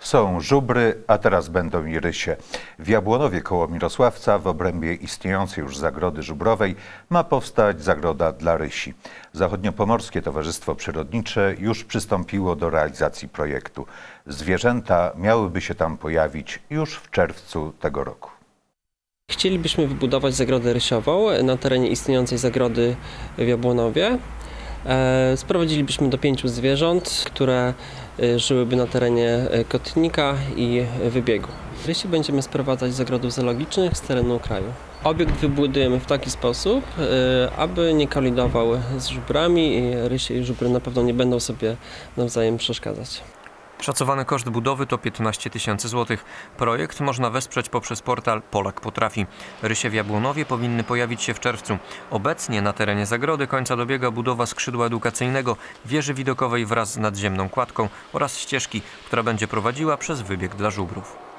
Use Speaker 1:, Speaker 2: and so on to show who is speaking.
Speaker 1: Są żubry, a teraz będą i rysie. W Jabłonowie koło Mirosławca, w obrębie istniejącej już zagrody żubrowej, ma powstać zagroda dla rysi. Zachodniopomorskie Towarzystwo Przyrodnicze już przystąpiło do realizacji projektu. Zwierzęta miałyby się tam pojawić już w czerwcu tego roku.
Speaker 2: Chcielibyśmy wybudować zagrodę rysiową na terenie istniejącej zagrody w Jabłonowie. E, Sprowadzilibyśmy do pięciu zwierząt, które e, żyłyby na terenie e, kotnika i wybiegu. Rysi będziemy sprowadzać z zagrodów zoologicznych z terenu kraju. Obiekt wybudujemy w taki sposób, aby nie kolidował z żubrami i rysie i żubry na pewno nie będą sobie nawzajem przeszkadzać.
Speaker 3: Szacowany koszt budowy to 15 tysięcy złotych. Projekt można wesprzeć poprzez portal Polak Potrafi. Rysie w Jabłonowie powinny pojawić się w czerwcu. Obecnie na terenie zagrody końca dobiega budowa skrzydła edukacyjnego, wieży widokowej wraz z nadziemną kładką oraz ścieżki, która będzie prowadziła przez wybieg dla żubrów.